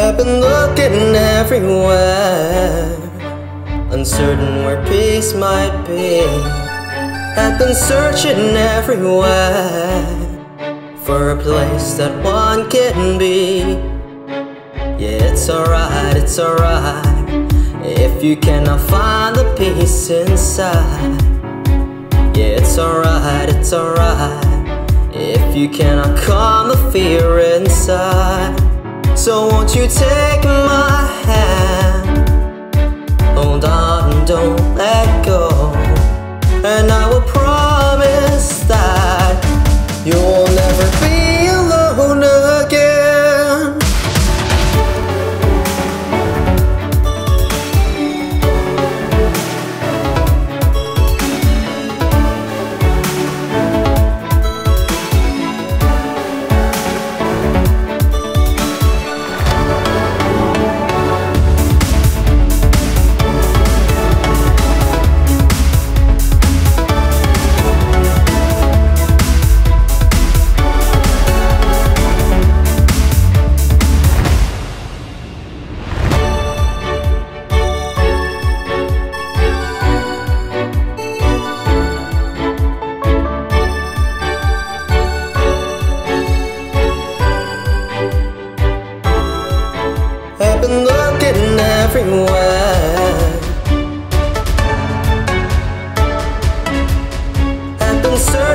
I've been looking everywhere, uncertain where peace might be. I've been searching everywhere for a place that one can be. Yeah, it's alright, it's alright if you cannot find the peace inside. Yeah, it's alright, it's alright if you cannot calm the fear inside. So won't you take my hand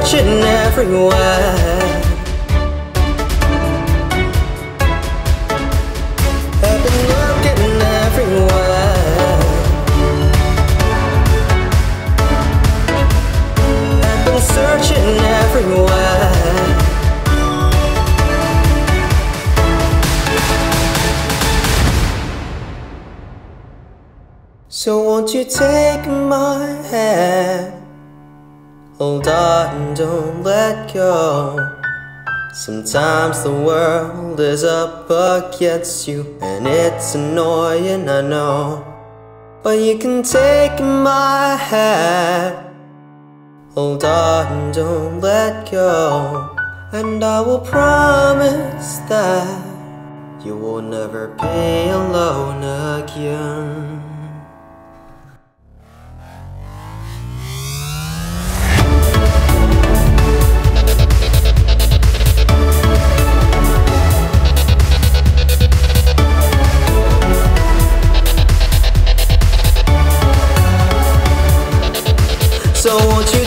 searching everywhere. I've been looking everywhere. I've been searching everywhere. So won't you take my hand Hold on, don't let go. Sometimes the world is up against you And it's annoying, I know. But you can take my hand. Hold on, don't let go. And I will promise that You will never be alone again 走，我去